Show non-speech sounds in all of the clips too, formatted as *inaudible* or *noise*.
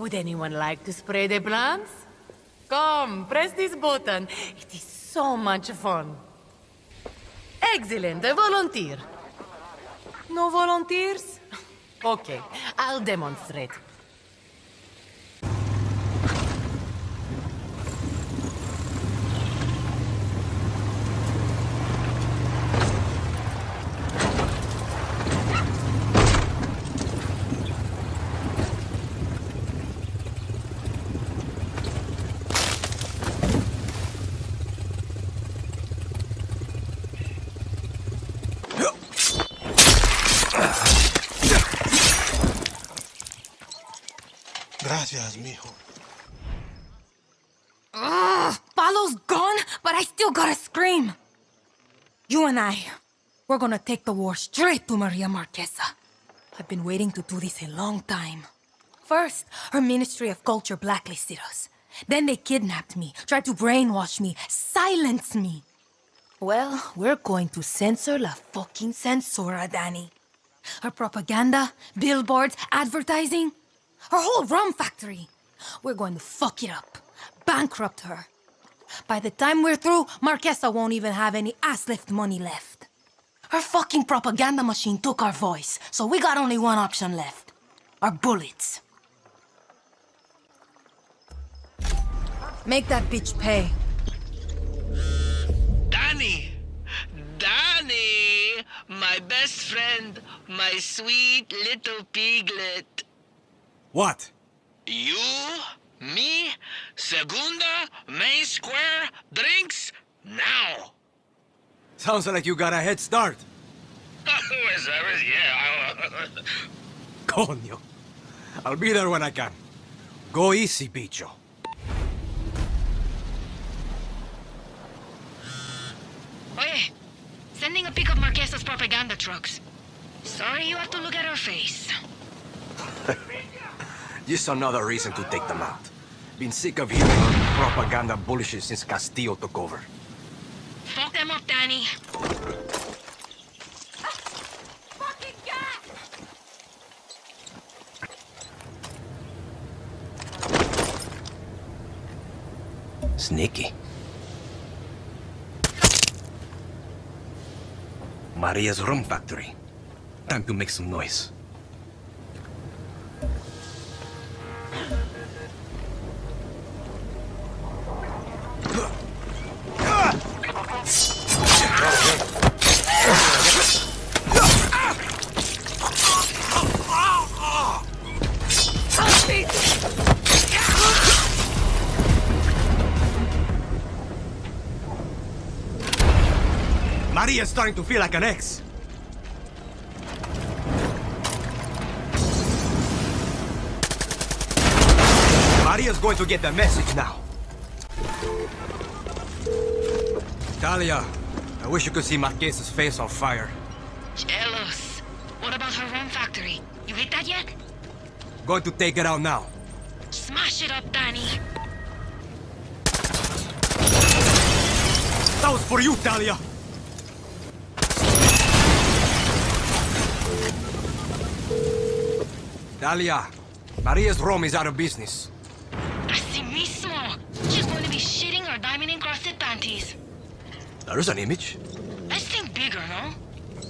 Would anyone like to spray the plants? Come, press this button. It is so much fun. Excellent, a volunteer. No volunteers? *laughs* Okay, I'll demonstrate. Gracias, mijo. Ugh, Paolo's gone, but I still gotta scream. You and I, we're gonna take the war straight to Maria Marquesa. I've been waiting to do this a long time. First, her Ministry of Culture blacklisted us. Then they kidnapped me, tried to brainwash me, silence me. Well, we're going to censor la fucking censora, Danny. Her propaganda, billboards, advertising, her whole rum factory. We're going to fuck it up, bankrupt her. By the time we're through, Marquesa won't even have any ass lift money left. Her fucking propaganda machine took our voice, so we got only one option left. Our bullets. Make that bitch pay. Danny! Danny! My best friend, my sweet little piglet. What? You, me, Segunda, Main Square, drinks, now. Sounds like you got a head start. Pues, sabes, yeah. *laughs* Coño. I'll be there when I can. Go easy, bicho. Oye, sending a pick of Marquesa's propaganda trucks. Sorry you have to look at her face. *laughs* Just another reason to take them out. Been sick of hearing propaganda bullshit since Castillo took over. Fuck them up, Danny. Sneaky. Maria's rum factory. Time to make some noise. Maria's starting to feel like an ex. Maria's going to get the message now. Talia, I wish you could see Marquez's face on fire. Jealous. What about her rum factory? You hit that yet? Going to take it out now. Smash it up, Danny. That was for you, Talia! Talia, Maria's rum is out of business. Así mismo. She's going to be shitting her diamond-encrusted panties. There's an image. Let's think bigger, no?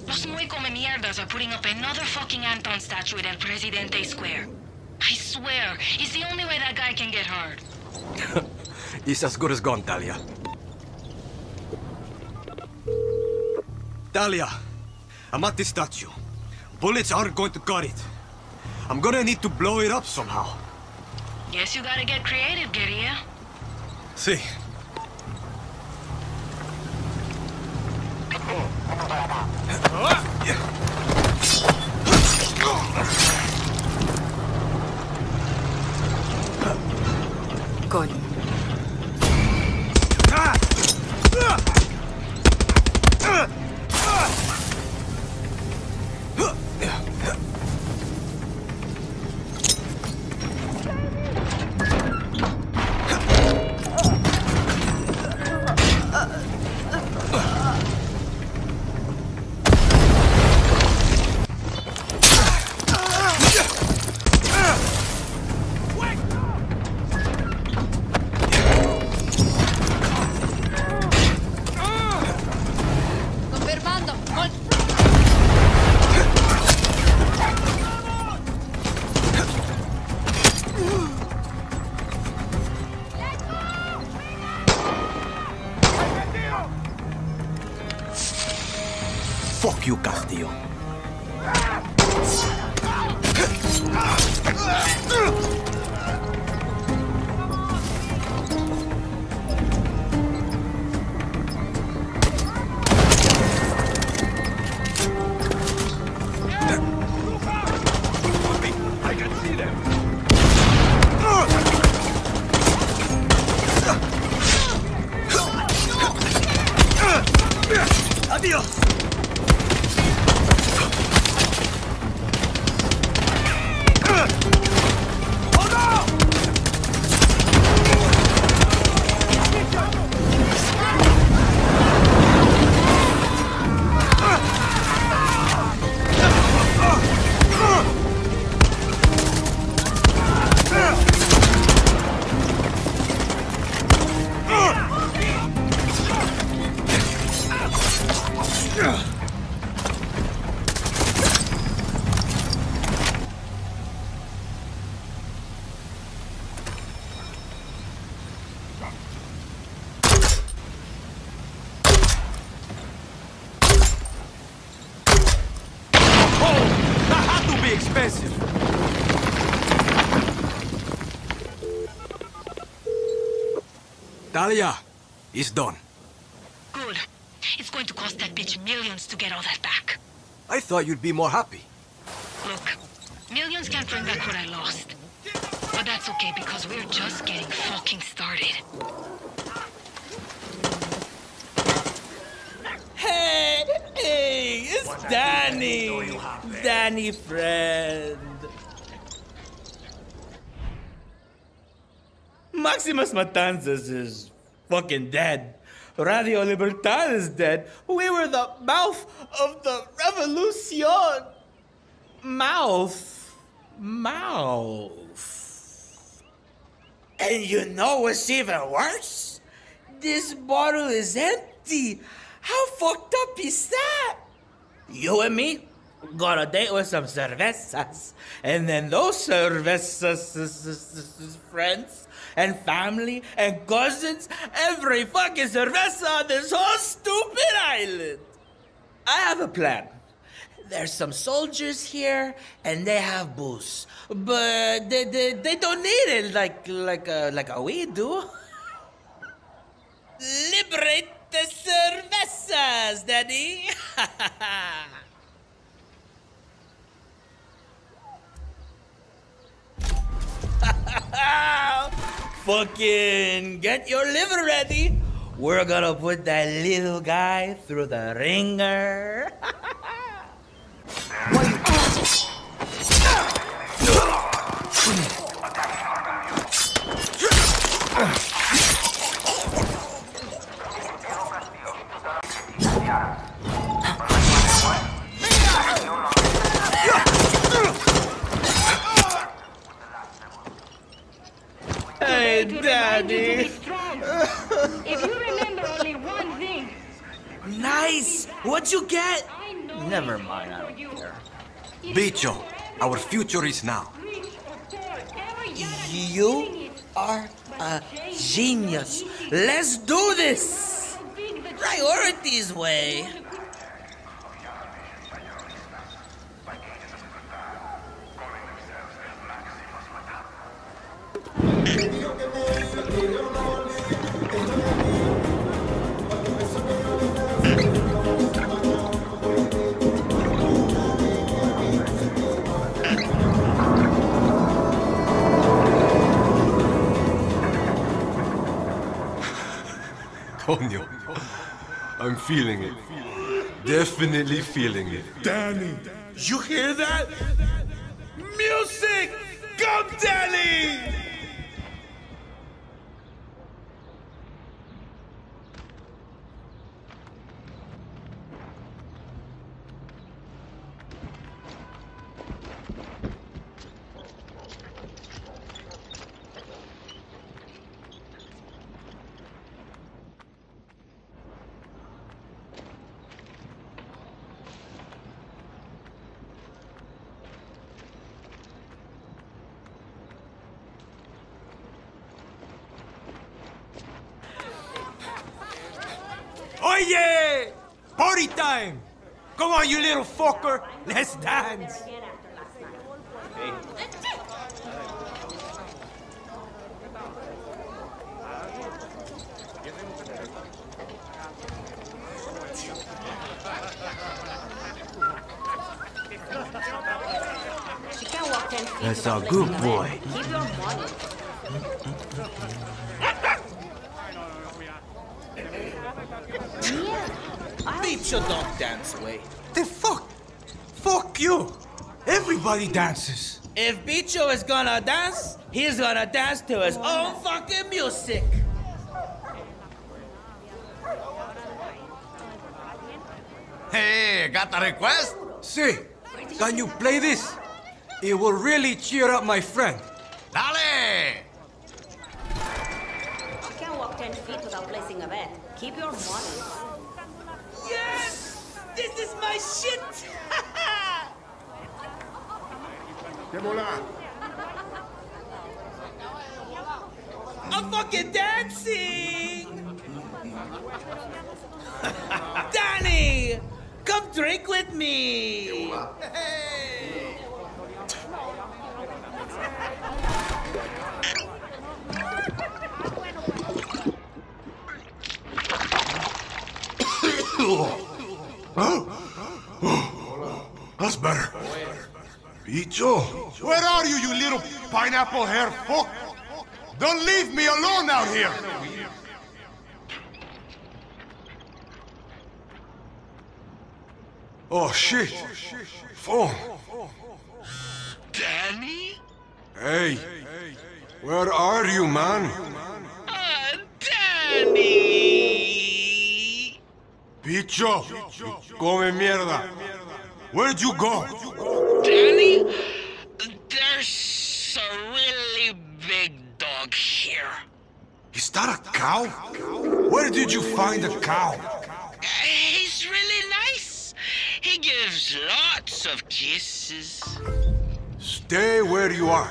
Los muy come mierdas are putting up another fucking Anton statue at El Presidente Square. I swear, it's the only way that guy can get hard. *laughs* It's as good as gone, Talia. Talia, I'm at the statue. Bullets aren't going to cut it. I'm gonna need to blow it up somehow. Guess you gotta get creative, Guerrilla. See. Good. It's done. Good. It's going to cost that bitch millions to get all that back. I thought you'd be more happy. Look, millions can't bring back what I lost. But that's okay because we're just getting fucking started. Hey, hey, it's Danny. Danny friend. Maximas Matanzas is fucking dead. Radio Libertad is dead. We were the mouth of the revolution. Mouth. Mouth. And you know what's even worse? This bottle is empty. How fucked up is that? You and me got a date with some cervezas. And then those cervezas friends and family and cousins, every fucking cerveza on this whole stupid island. I have a plan. There's some soldiers here, and they have booze, but they, they, they don't need it like like uh, like a we do. *laughs* Liberate the cervezas, Daddy. *laughs* Ah, fucking get your liver ready. We're gonna put that little guy through the ringer. *laughs* Hey, Daddy. strong. *laughs* if you remember only one thing, Nice. What'd you get? I know Never mind, I don't care. Bicho, our future is now. Rich or poor, every yard is feeling You are a genius. Let's do this. How big the change Priorities way. Feeling it. Definitely feeling it. Danny, you hear that? Music! Come, Danny! Oye! Party time! Come on, you little fucker. Let's dance. She can't walk 10 feet That's a good boy. bet. Keep your money. Bicho don't dance way. The fuck? Fuck you. Everybody dances. If Bicho is gonna dance, he's gonna dance to his own fucking music. Hey, got a request? See, can you play this? It will really cheer up my friend. Dale! She can't walk 10 feet without placing a bet. Keep your money. Yes! This is my shit! *laughs* I'm fucking dancing! *laughs* Danny! Come drink with me! That's better. Bicho. Where are you, you little pineapple hair fuck? Don't leave me alone out here. Oh, shit. Phone. Danny? Hey. Where are you, man? Uh, Danny! Bicho. Come mierda. Where'd you go? Danny? There's a really big dog here. Is that a cow? Where did you find a cow? He's really nice. He gives lots of kisses. Stay where you are.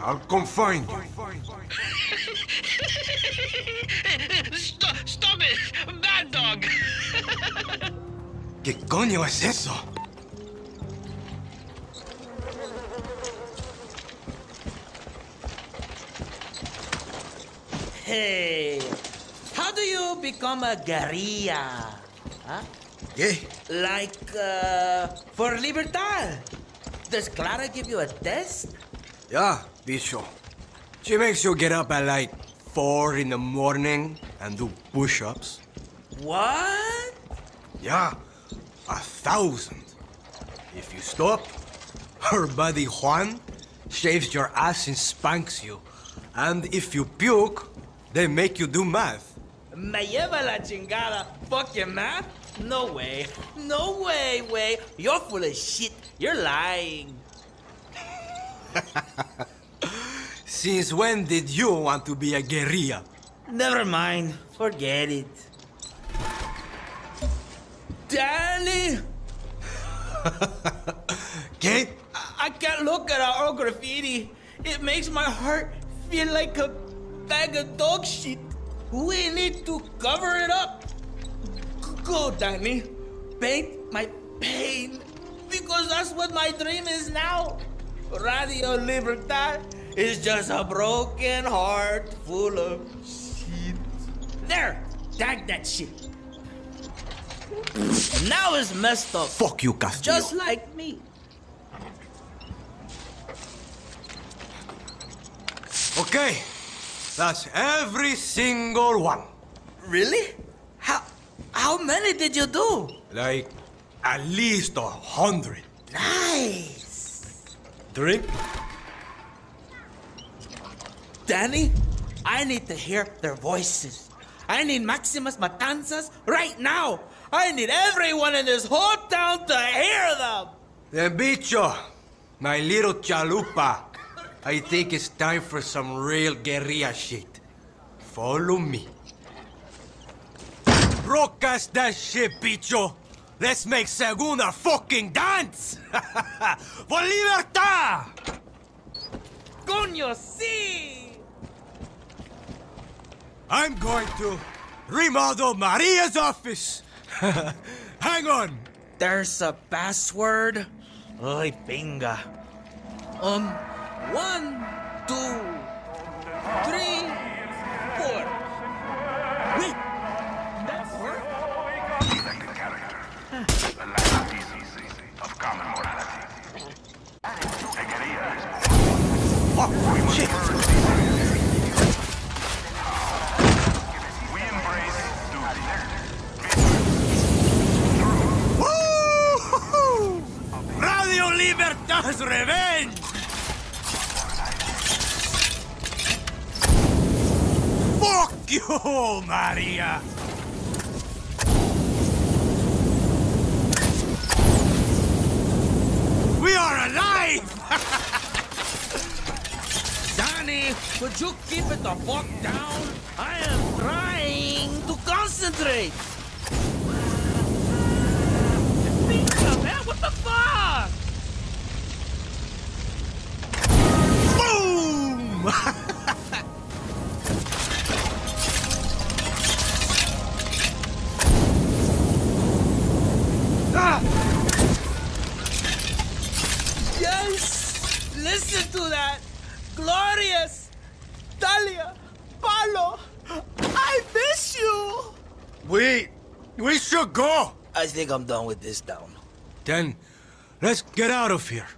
I'll come find you. *laughs* *laughs* Bad dog! ¿Qué coño es eso? Hey, how do you become a guerrilla? Huh? Yeah. Like, uh, for Libertad. Does Clara give you a test? Yeah, bicho. She makes you get up at like four in the morning and do push-ups. What? Yeah, a thousand. If you stop, her buddy Juan shaves your ass and spanks you. And if you puke, they make you do math. Me lleva la chingada. Fuck Fucking math? No way. No way, way. You're full of shit. You're lying. *laughs* Since when did you want to be a guerrilla? Never mind. Forget it. Danny! *laughs* ¿Qué? I can't look at our old graffiti. It makes my heart feel like a bag of dog shit. We need to cover it up. Go, Danny. Paint my pain. Because that's what my dream is now. Radio Libertad is just a broken heart full of shit. There! Tag that shit. Now it's messed up. Fuck you, Castillo. Just like me. Okay, that's every single one. Really? How how many did you do? Like, at least a hundred. Nice. Drink? Danny, I need to hear their voices. I need Maximas Matanzas right now. I need everyone in this whole town to hear them. Then, bicho, my little chalupa, I think it's time for some real guerrilla shit. Follow me. Broadcast that shit, bicho! Let's make Segunda fucking dance! *laughs* For libertad! Coño, sí. I'm going to remodel Maria's office. *laughs* Hang on. There's a password. Ay, pinga. Um, one, two, three, four. Wait, that worked? Selected character. The last species of common morality. Tegeria is born. we must merge Libertad's revenge! Fuck you, Maria! We are alive! *laughs* Danny, would you keep it the fuck down? I am trying to concentrate. Pinga, man, what the fuck? Ah! *laughs* Yes! Listen to that! Glorious! Talia! Paolo! I miss you! We... we should go! I think I'm done with this town. Then, let's get out of here.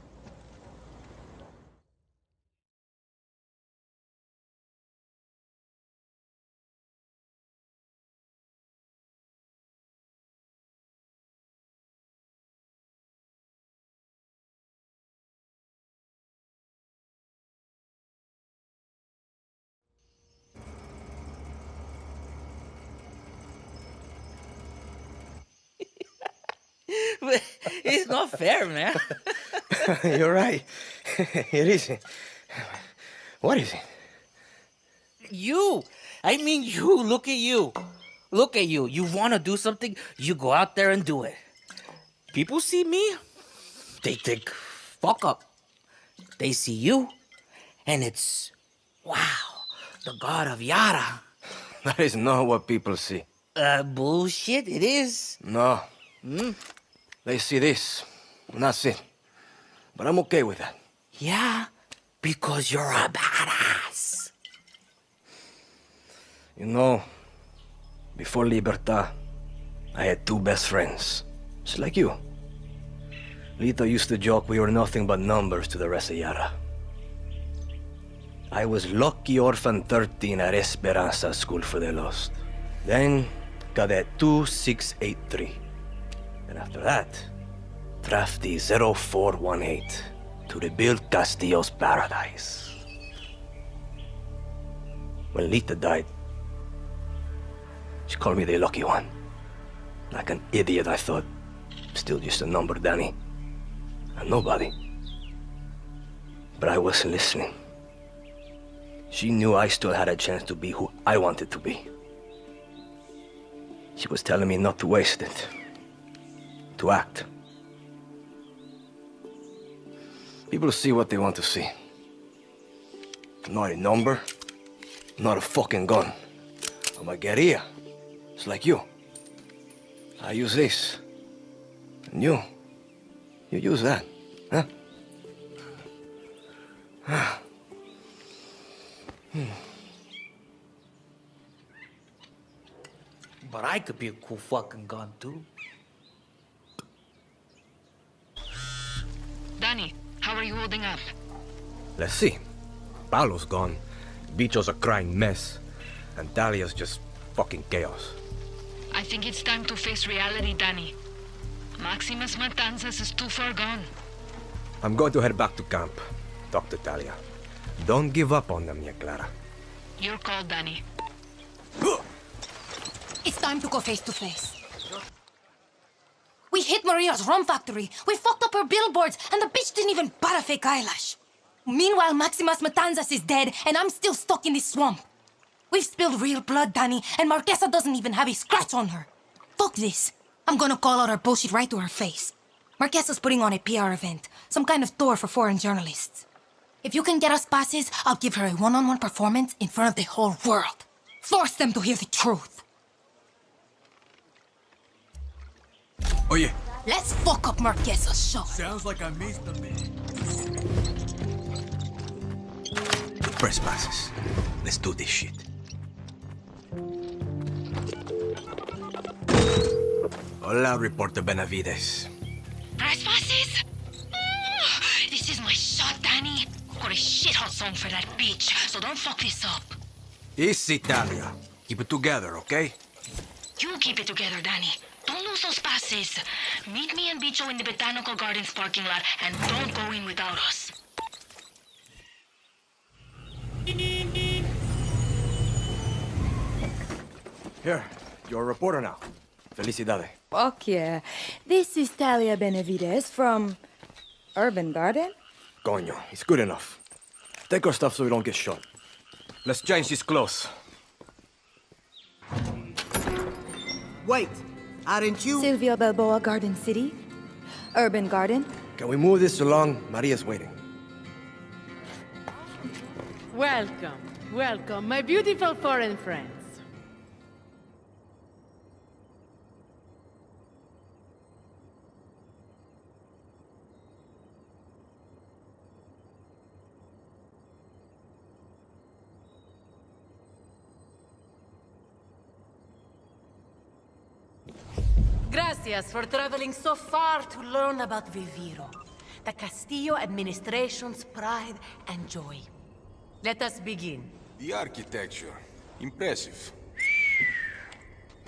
But it's not fair, man. *laughs* You're right. *laughs* it isn't. What is it? You! I mean you! Look at you! Look at you! You wanna do something, you go out there and do it. People see me, they think, fuck up. They see you, and it's, wow, the god of Yara. That is not what people see. Uh, bullshit, it is. No. They see this, and that's it. But I'm okay with that. Yeah, because you're a badass. You know, before Libertad, I had two best friends, just like you. Lita used to joke we were nothing but numbers to the rest of Yara. I was lucky orphan 13 at Esperanza School for the Lost. Then, Cadet 2683. And after that, Drafty 0418 to rebuild Castillo's paradise. When Lita died, she called me the lucky one. Like an idiot, I thought. Still just a number, Danny. And nobody. But I wasn't listening. She knew I still had a chance to be who I wanted to be. She was telling me not to waste it. To act. People see what they want to see. Not a number, not a fucking gun. I'm a guerrilla. It's like you. I use this. And you, you use that, huh? But I could be a cool fucking gun too. Danny, how are you holding up? Let's see. Paolo's gone. Bicho's a crying mess. And Talia's just fucking chaos. I think it's time to face reality, Danny. Maximas Matanzas is too far gone. I'm going to head back to camp. Talk to Talia. Don't give up on them yet, Clara. Your call, Danny. It's time to go face to face. We hit Maria's rum factory. We fucked up her billboards, and the bitch didn't even buy a fake eyelash. Meanwhile, Maximas Matanzas is dead, and I'm still stuck in this swamp. We've spilled real blood, Danny, and Marquesa doesn't even have a scratch on her. Fuck this. I'm gonna call out her bullshit right to her face. Marquesa's putting on a PR event, some kind of tour for foreign journalists. If you can get us passes, I'll give her a one on one performance in front of the whole world. Force them to hear the truth. Oye, Let's fuck up Marquesa's show. Sounds like I missed a bit. Press passes. Let's do this shit. Hola, Reporter Benavides. Trespasses? Mm, this is my shot, Danny. Got a shit hot song for that bitch, so don't fuck this up. Easy, Talia. Keep it together, okay? You keep it together, Danny. Don't lose those passes. Meet me and Bicho in the Botanical Gardens parking lot, and don't go in without us. Here, you're a reporter now. Felicidade. Fuck yeah. This is Talia Benavides from Urban Garden. Coño, it's good enough. Take our stuff so we don't get shot. Let's change these clothes. Wait, aren't you? Silvio Balboa Garden City. Urban Garden. Can we move this along? Maria's waiting. Welcome, welcome, my beautiful foreign friends. Gracias for traveling so far to learn about Viviro, the Castillo administration's pride and joy. Let us begin. The architecture. Impressive.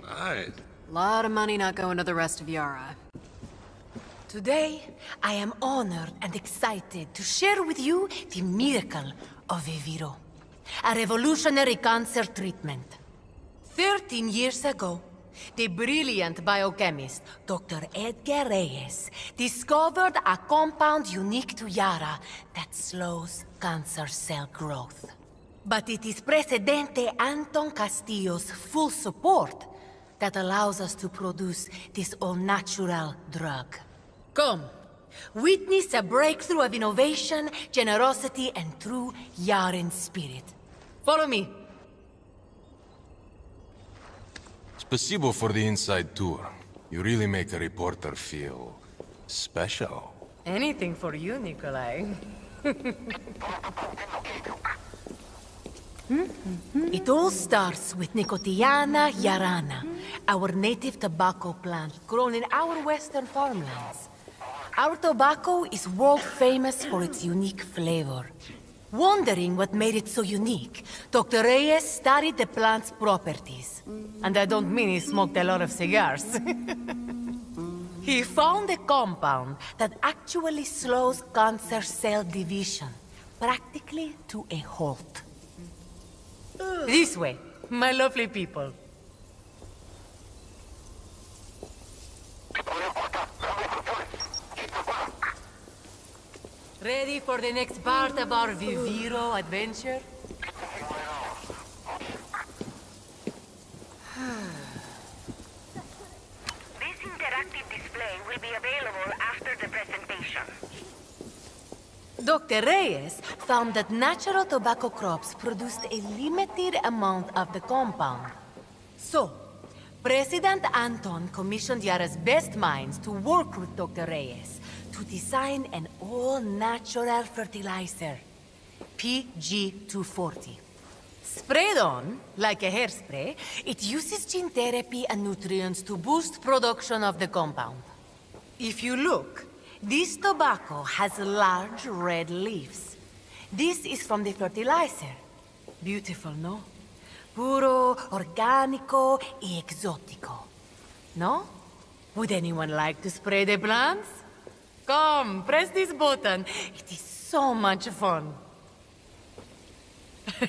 Nice. Lot of money not going to the rest of Yara. Today, I am honored and excited to share with you the miracle of Viviro, a revolutionary cancer treatment. Thirteen years ago, the brilliant biochemist Dr. Edgar Reyes discovered a compound unique to Yara that slows cancer cell growth. But it is Presidente Anton Castillo's full support that allows us to produce this all-natural drug. Come, witness a breakthrough of innovation, generosity, and true Yaran spirit. Follow me. Spasibo for the inside tour. You really make a reporter feel special. Anything for you, Nikolai. *laughs* Hmm? It all starts with Nicotiana yarana, our native tobacco plant grown in our western farmlands. Our tobacco is world famous for its unique flavor. Wondering what made it so unique, Dr. Reyes studied the plant's properties. And I don't mean he smoked a lot of cigars. *laughs* he found a compound that actually slows cancer cell division, practically to a halt. This way, my lovely people. Ready for the next part of our Viviro adventure? This interactive display will be available after the presentation. Dr. Reyes found that natural tobacco crops produced a limited amount of the compound. So, President Anton commissioned Yara's best minds to work with Dr. Reyes to design an all-natural fertilizer, PG-240. Sprayed on, like a hairspray, it uses gene therapy and nutrients to boost production of the compound. If you look, this tobacco has large red leaves. This is from the fertilizer. Beautiful, no? Puro, organico y exótico. No? Would anyone like to spray the plants? Come, press this button. It is so much fun. *coughs*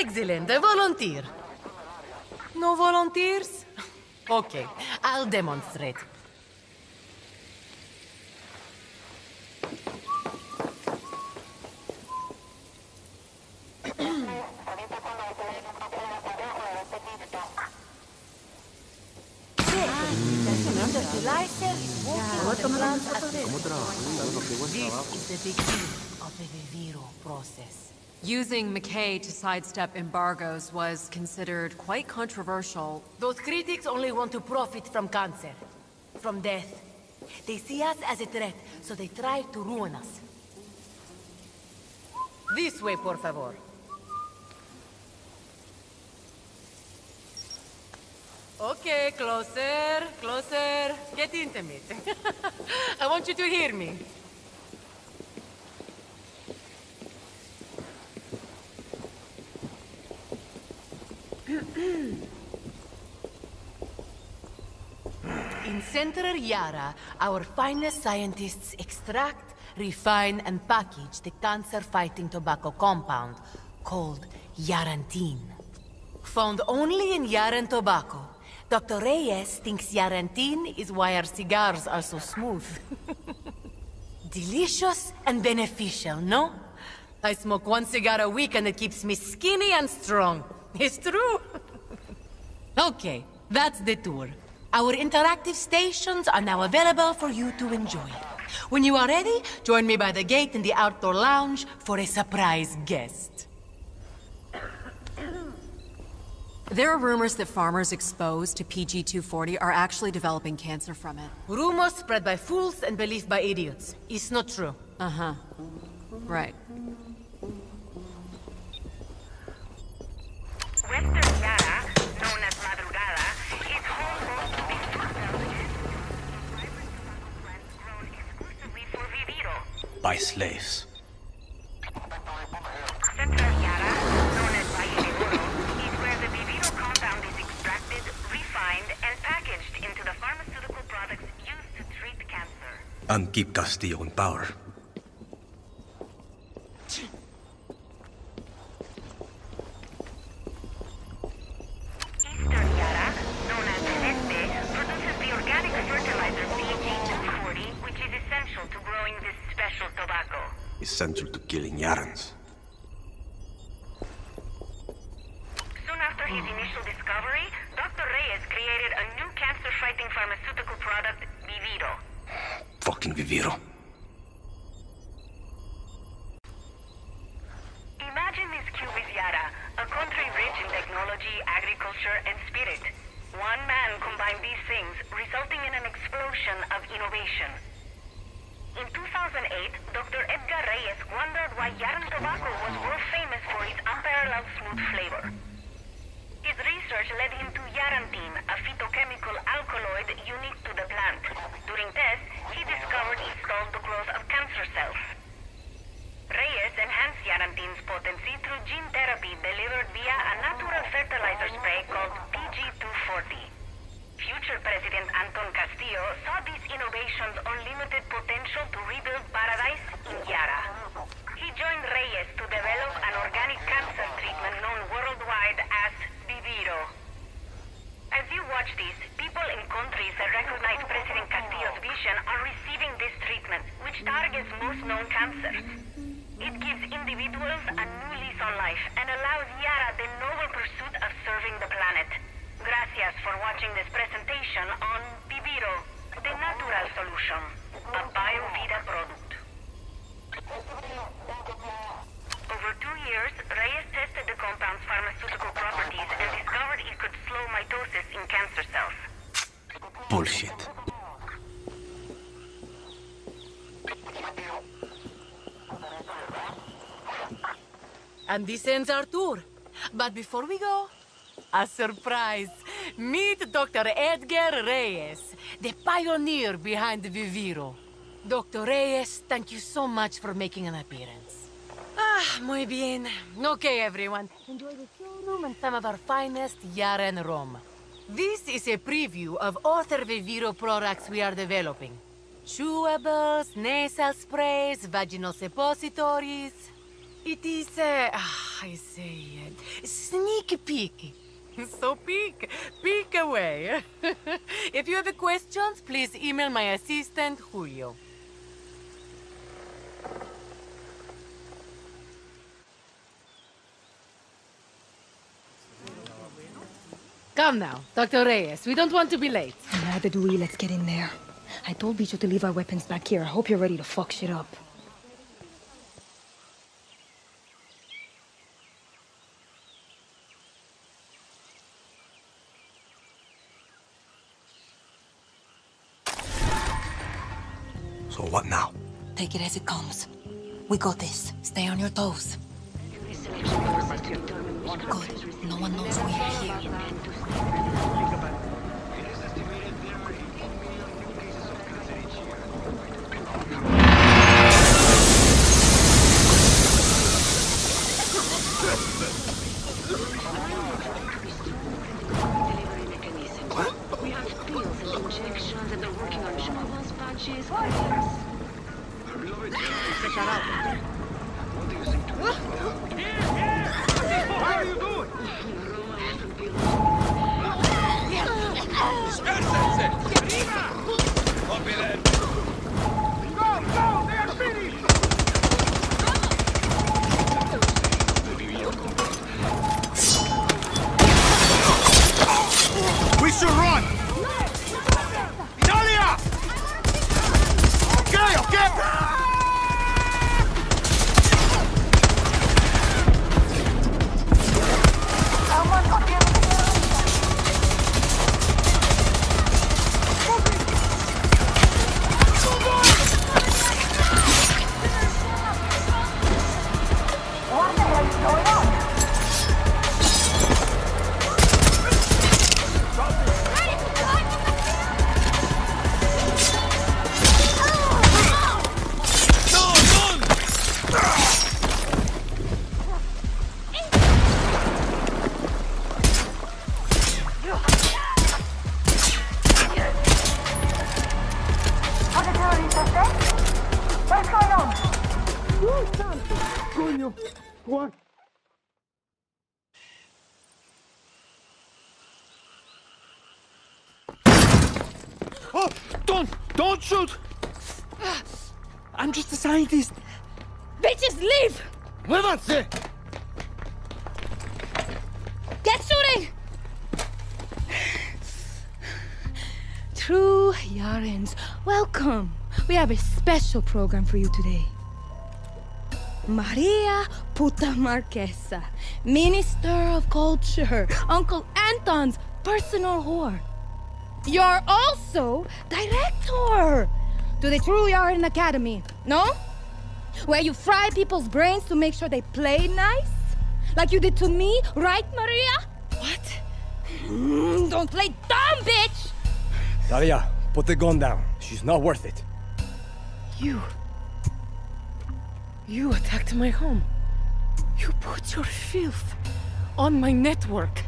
Excellent, a volunteer. No volunteers? *laughs* Okay, I'll demonstrate. Dr. Is working on the plans assist. This is the beginning of the Viviro process. Using McKay to sidestep embargoes was considered quite controversial. Those critics only want to profit from cancer, from death. They see us as a threat, so they try to ruin us. This way, por favor. Okay, closer, closer. Get intimate. *laughs* I want you to hear me. *clears throat* In Central Yara, our finest scientists extract, refine, and package the cancer-fighting tobacco compound called Yarantine. Found only in Yaran tobacco, Dr. Reyes thinks Yarantine is why our cigars are so smooth. *laughs* Delicious and beneficial, no? I smoke one cigar a week and it keeps me skinny and strong. It's true. *laughs* okay, that's the tour. Our interactive stations are now available for you to enjoy. When you are ready, join me by the gate in the outdoor lounge for a surprise guest. There are rumors that farmers exposed to PG-240 are actually developing cancer from it. Rumors spread by fools and believed by idiots. It's not true. Uh-huh. Right. Western Yara, known as Madrugada, is home most to big fruit villages. Plants grown exclusively for Viviro. By slaves. Central Yara, known as Valle de Oro, is where the Viviro compound is extracted, refined, and packaged into the pharmaceutical products used to treat cancer. And keep Castillo in power. And this ends our tour. But before we go, a surprise. Meet Dr. Edgar Reyes, the pioneer behind Viviro. Dr. Reyes, thank you so much for making an appearance. Ah, muy bien. Okay, everyone. Enjoy the showroom and some of our finest Yaran rum. This is a preview of other Viviro products we are developing. Chewables, nasal sprays, vaginal suppositories. It is, uh, ah, I say, uh, sneaky peek. *laughs* So peek, peek away. *laughs* if you have questions, please email my assistant, Julio. Come now, Dr. Reyes. We don't want to be late. Neither do we. Let's get in there. I told Bicho to leave our weapons back here. I hope you're ready to fuck shit up. So what now? Take it as it comes. We got this. Stay on your toes. Good. No one knows we're here. Special program for you today. Maria Puta Marquesa, Minister of Culture, Uncle Anton's personal whore. You're also director to the True Yaran Academy, no? Where you fry people's brains to make sure they play nice? Like you did to me, right, Maria? What? Mm, don't play dumb, bitch! Talia, put the gun down. She's not worth it. You. You attacked my home. You put your filth on my network.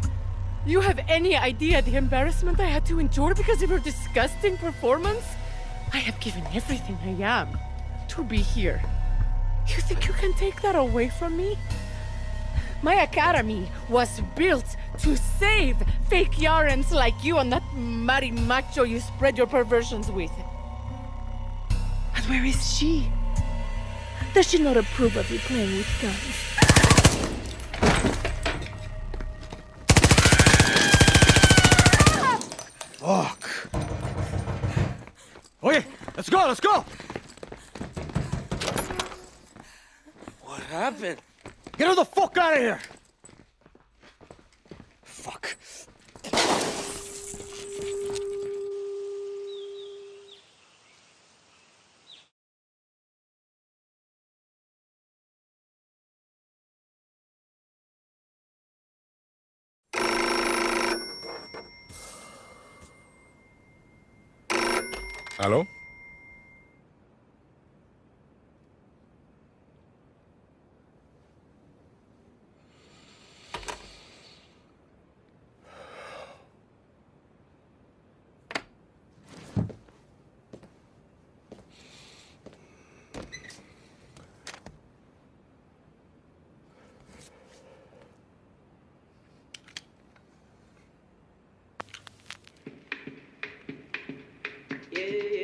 You have any idea the embarrassment I had to endure because of your disgusting performance? I have given everything I am to be here. You think you can take that away from me? My academy was built to save fake Yarans like you and that marimacho you spread your perversions with. Where is she? Does she not approve of you playing with guns? Fuck. Okay, let's go, let's go! What happened? Get her the fuck out of here! Fuck. Eh,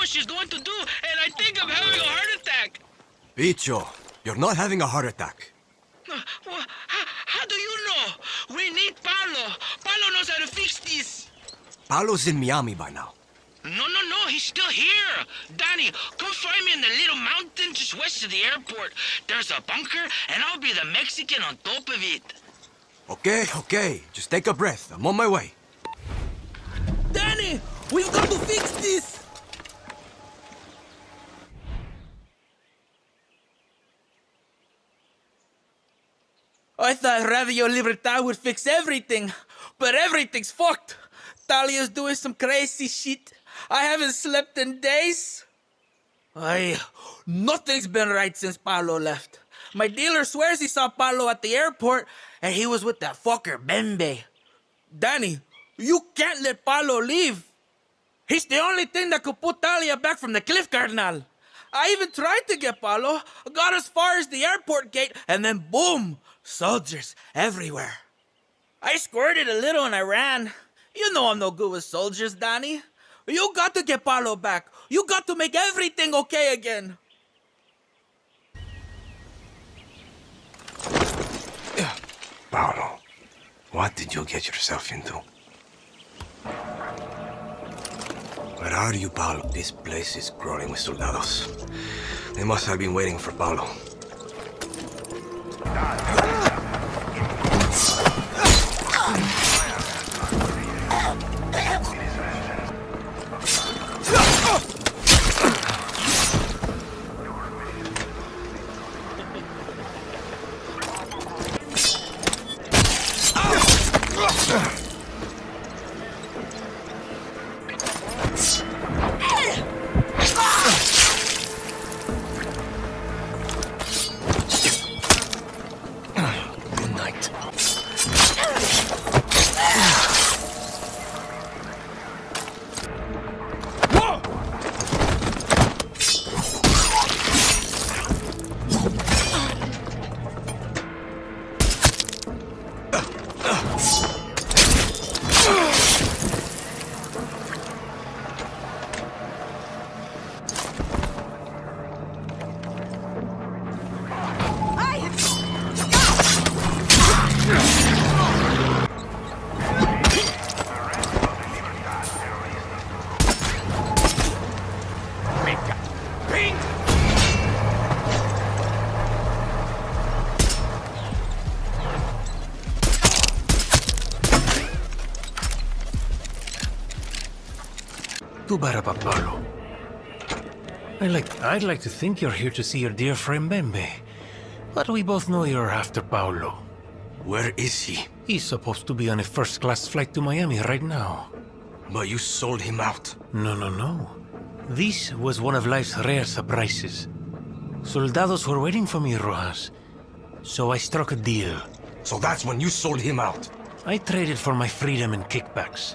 what she's going to do, and I think I'm having a heart attack. Bicho, you're not having a heart attack. Uh, wha- how, how do you know? We need Paolo. Paolo knows how to fix this. Paolo's in Miami by now. No, no, no, he's still here. Danny, come find me in the little mountain just west of the airport. There's a bunker, and I'll be the Mexican on top of it. Okay, okay. Just take a breath. I'm on my way. Danny, we've got to fix this. I thought Radio Libertad would fix everything, but everything's fucked. Talia's doing some crazy shit. I haven't slept in days. I, nothing's been right since Paolo left. My dealer swears he saw Paolo at the airport, and he was with that fucker Bembe. Danny, you can't let Paolo leave. He's the only thing that could put Talia back from the cliff, Cardinal. I even tried to get Paolo, got as far as the airport gate, and then boom, soldiers everywhere. I squirted a little and I ran. You know I'm no good with soldiers, Danny. You got to get Paolo back. You got to make everything okay again. *sighs* Paolo, what did you get yourself into? Where are you, Paolo? This place is crawling with soldados. They must have been waiting for Paolo. Too bad about. I like, I'd like to think you're here to see your dear friend Bembe. But we both know you're after Paolo. Where is he? He's supposed to be on a first-class flight to Miami right now. But you sold him out. No, no, no. This was one of life's rare surprises. Soldados were waiting for me, Rojas. So I struck a deal. So that's when you sold him out. I traded for my freedom and kickbacks.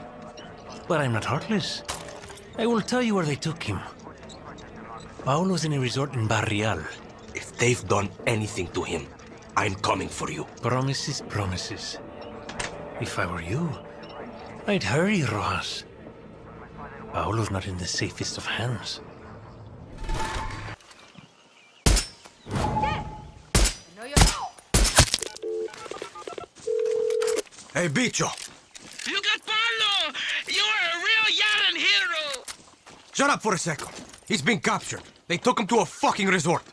But I'm not heartless. I will tell you where they took him. Paolo's in a resort in Barrial. If they've done anything to him, I'm coming for you. Promises, promises. If I were you, I'd hurry, Rojas. Paolo's not in the safest of hands. Hey, Bicho! You got Paulo! You're a real Yaran hero! Shut up for a second. He's been captured. They took him to a fucking resort.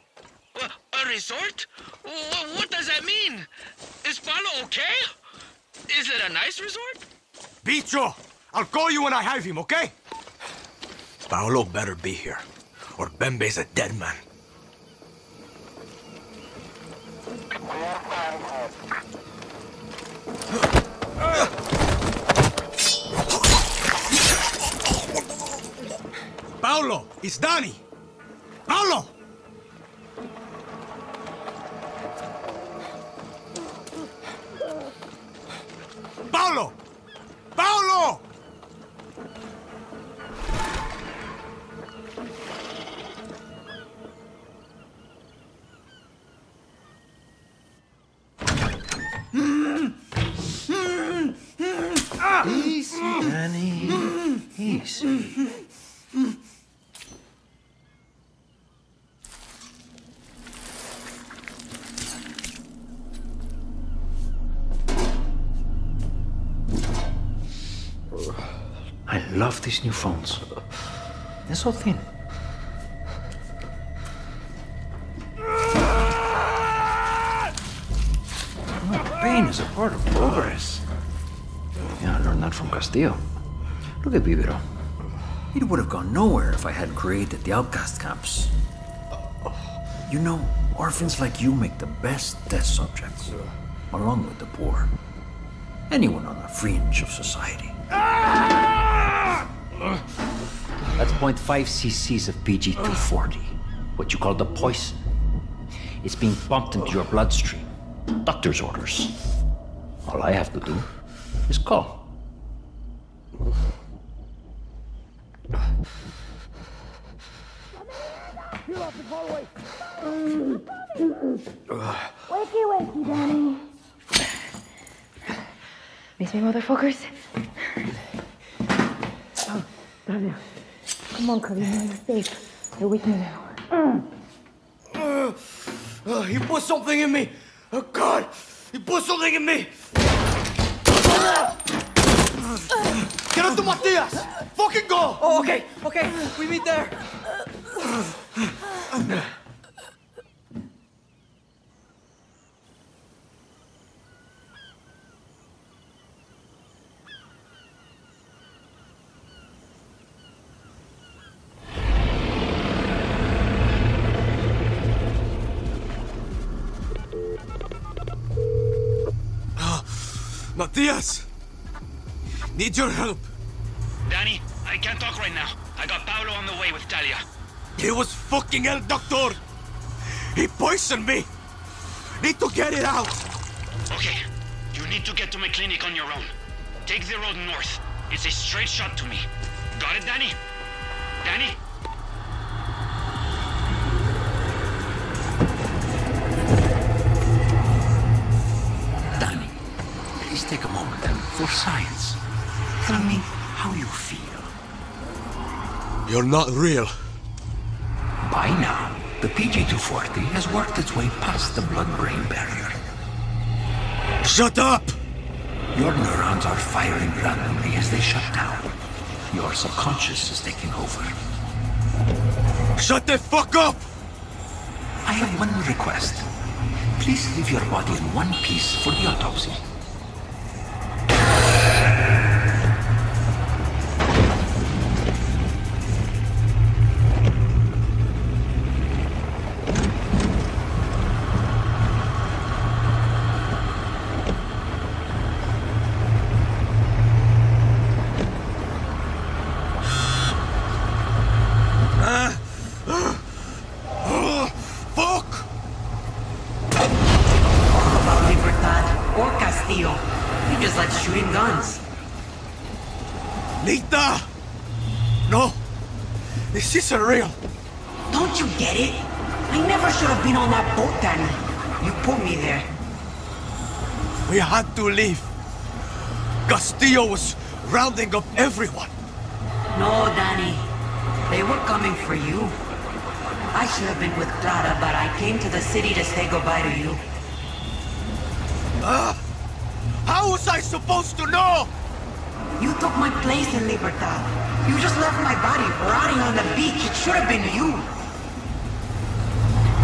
Wha- A resort? Wha- What does that mean? Is Paolo okay? Is it a nice resort? Bicho! I'll call you when I have him, okay? Paolo better be here, or Bembe's a dead man. *gasps* *gasps* *sighs* Paolo, it's Danny. Paolo! Paolo! Paolo! These new phones. They're so thin. Pain is a part of progress. Yeah, I learned that from Castillo. Look at Viviro. It would have gone nowhere if I hadn't created the outcast camps. You know, orphans like you make the best test subjects, along with the poor. Anyone on the fringe of society. That's 0.5 cc's of PG-240, what you call the poison. It's being pumped into your bloodstream. Doctor's orders. All I have to do is call. Wakey, wakey, Danny. Miss me, motherfuckers? Oh, Daniel. Come on, Karina, you're safe. You're with me now. Uh, uh, he put something in me! Oh, God! He put something in me! Get up to Matias! Fucking go! Oh, okay, okay. We meet there. Matias! Need your help. Danny, I can't talk right now. I got Paolo on the way with Talia. He was fucking El Doctor! He poisoned me! Need to get it out! Okay, you need to get to my clinic on your own. Take the road north. It's a straight shot to me. Got it, Danny? Danny? Danny, for science, tell me how you feel. You're not real. By now, the PG-240 has worked its way past the blood-brain barrier. Shut up! Your neurons are firing randomly as they shut down. Your subconscious is taking over. Shut the fuck up! I have one request. Please leave your body in one piece for the autopsy. Had to leave. Castillo was rounding up everyone. No, Danny. They were coming for you. I should have been with Clara, but I came to the city to say goodbye to you. Ah! how was I supposed to know? You took my place in Libertad. You just left my body rotting on the beach. It should have been you.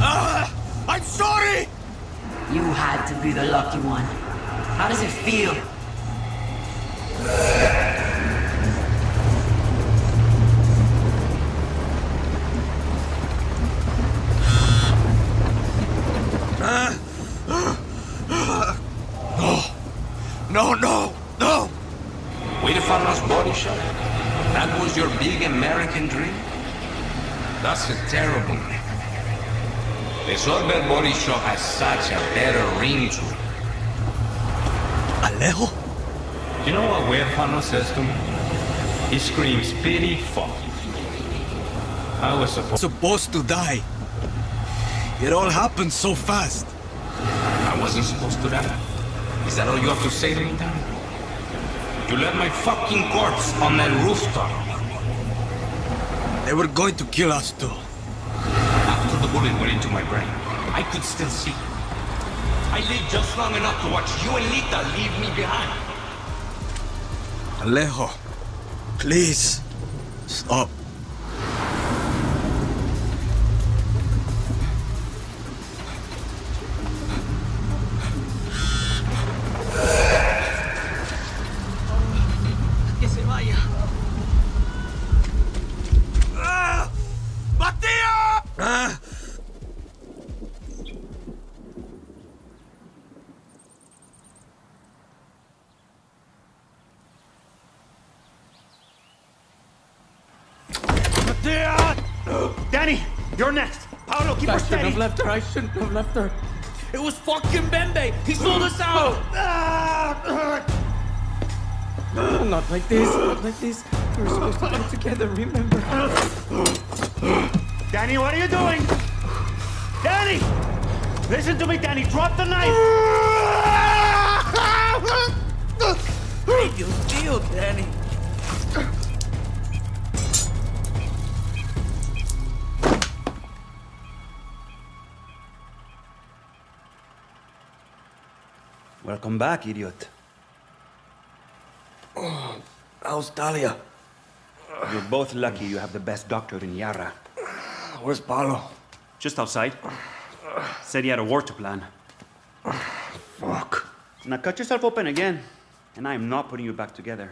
Ah! I'm sorry! You had to be the lucky one. How does it feel? *gasps* No, no, no! Wait Farmer's body shop? That was your big American dream? That's a terrible. The Sorbet body shop has such a better ring to it. Alejo? You know what Huérfano says to me? He screams, pity fuck. I was supposed supposed to die. It all happened so fast. I wasn't supposed to die. Is that all you have to say to me, Danny? You left my fucking corpse on that rooftop. They were going to kill us too. After the bullet went into my brain, I could still see. I lived just long enough to watch you and Lita leave me behind. Alejo, please, stop. Left her. I shouldn't have left her. It was fucking Bembe. He sold us out. Not like this, not like this. We were supposed to come together, remember? Danny, what are you doing? Danny! Listen to me, Danny. Drop the knife. Hey, you deal, Danny. Welcome back, idiot. How's Talia? You're both lucky you have the best doctor in Yara. Where's Paolo? Just outside. Said he had a war to plan. Fuck. Now cut yourself open again, and I am not putting you back together.